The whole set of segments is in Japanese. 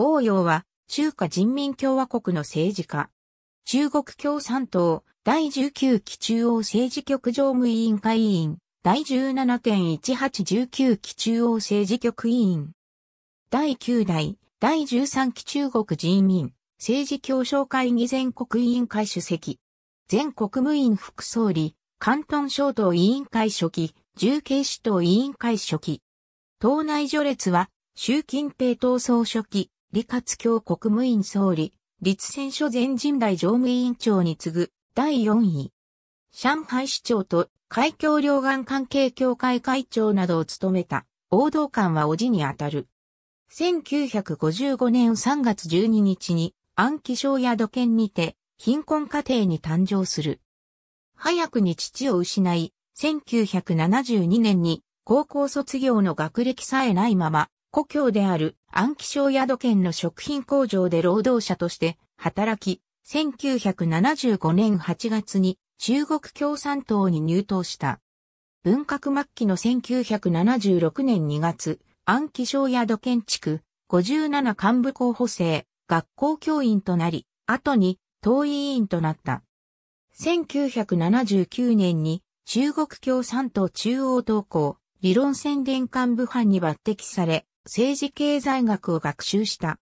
王陽は中華人民共和国の政治家。中国共産党第19期中央政治局常務委員会委員第17.1819期中央政治局委員。第9代第13期中国人民政治協商会議全国委員会主席。全国務院副総理関東省党委員会初期重慶市党委員会初期党内序列は習近平党総書記。李克強国務院総理、立選所前人代常務委員長に次ぐ第4位。上海市長と海峡両岸関係協会会長などを務めた王道官はおじにあたる。1955年3月12日に安徽省や土県にて貧困家庭に誕生する。早くに父を失い、1972年に高校卒業の学歴さえないまま故郷である安徽省宿県の食品工場で労働者として働き、1975年8月に中国共産党に入党した。文革末期の1976年2月、安徽省宿県地区57幹部候補生、学校教員となり、後に党委員となった。1979年に中国共産党中央党校理論宣伝幹部班に抜擢され、政治経済学を学習した。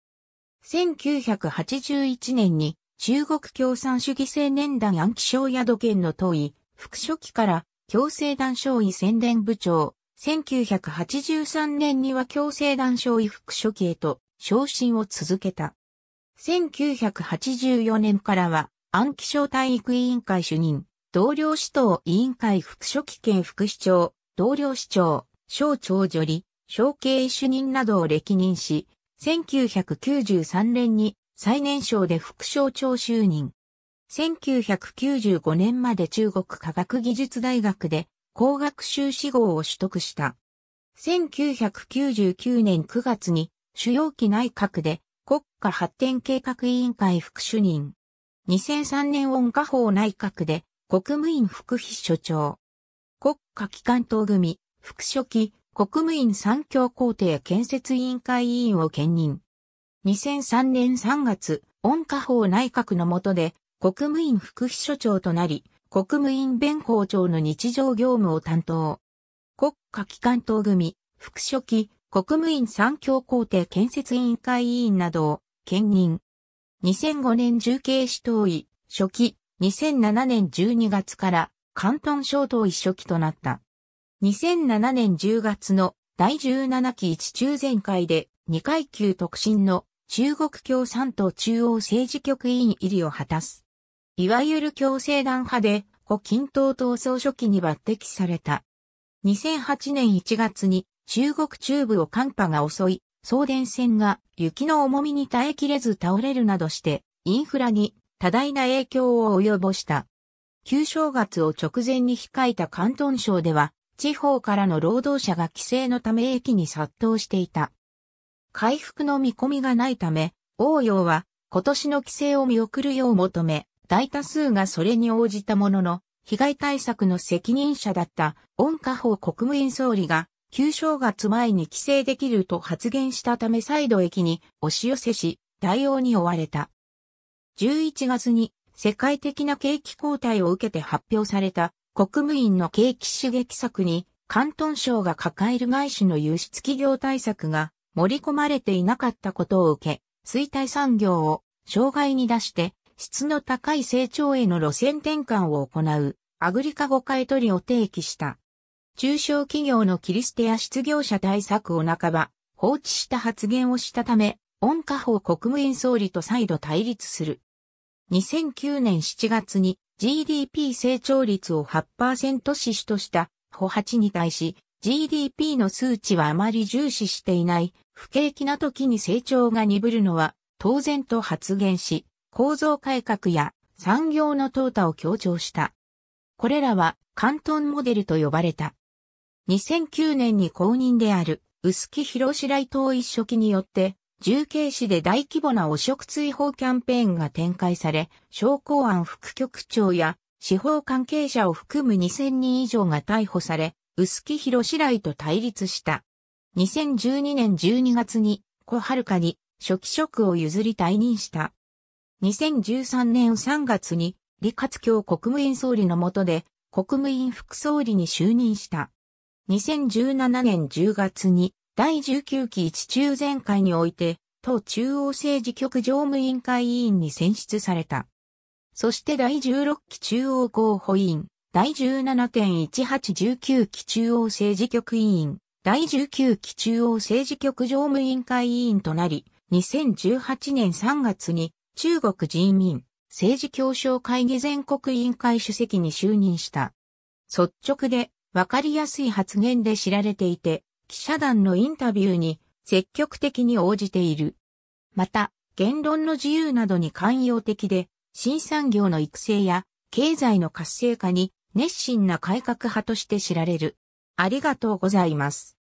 1981年に中国共産主義青年団暗記省宿県の党い、副書記から共生団省位宣伝部長、1983年には共生団省位副書記へと昇進を続けた。1984年からは暗記省体育委員会主任、同僚市導委員会副書記兼副市長、同僚市長、省長助理、表敬主任などを歴任し、1993年に最年少で副省長就任。1995年まで中国科学技術大学で工学修士号を取得した。1999年9月に主要期内閣で国家発展計画委員会副主任。2003年温家法内閣で国務院副秘書長。国家機関党組、副書記、国務院三協工程建設委員会委員を兼任。2003年3月、温家宝内閣の下で、国務院副秘書長となり、国務院弁法庁の日常業務を担当。国家機関等組、副書記、国務院三協工程建設委員会委員などを兼任。2005年重慶市党委、初期、2007年12月から、関東省党委書記となった。2007年10月の第17期一中全会で2階級特進の中国共産党中央政治局委員入りを果たす。いわゆる共生団派で、胡錦涛党総書記に抜擢された。2008年1月に中国中部を寒波が襲い、送電線が雪の重みに耐えきれず倒れるなどして、インフラに多大な影響を及ぼした。旧正月を直前に控えた関東省では、地方からの労働者が帰省のため駅に殺到していた。回復の見込みがないため、応用は今年の帰省を見送るよう求め、大多数がそれに応じたものの、被害対策の責任者だった温家宝国務院総理が、旧正月前に帰省できると発言したため再度駅に押し寄せし、対応に追われた。11月に世界的な景気交代を受けて発表された国務院の景気刺激策に、関東省が抱える外資の輸出企業対策が盛り込まれていなかったことを受け、衰退産業を障害に出して質の高い成長への路線転換を行うアグリカ5買取を提起した。中小企業の切り捨てや失業者対策を半ば放置した発言をしたため、温家宝国務院総理と再度対立する。2009年7月に GDP 成長率を8%支主とした歩8に対し GDP の数値はあまり重視していない不景気な時に成長が鈍るのは当然と発言し構造改革や産業の淘汰を強調した。これらは関東モデルと呼ばれた。2009年に公認である薄木広白井統一書記によって重慶市で大規模な汚職追放キャンペーンが展開され、商工案副局長や司法関係者を含む2000人以上が逮捕され、薄木広白井と対立した。2012年12月に、小遥に初期職を譲り退任した。2013年3月に、李克強国務院総理の下で、国務院副総理に就任した。2017年10月に、第19期一中全会において、党中央政治局常務委員会委員に選出された。そして第16期中央候補委員、第17.1819期中央政治局委員、第19期中央政治局常務委員会委員となり、2018年3月に中国人民政治協商会議全国委員会主席に就任した。率直でわかりやすい発言で知られていて、記者団のインタビューに積極的に応じている。また、言論の自由などに寛容的で、新産業の育成や経済の活性化に熱心な改革派として知られる。ありがとうございます。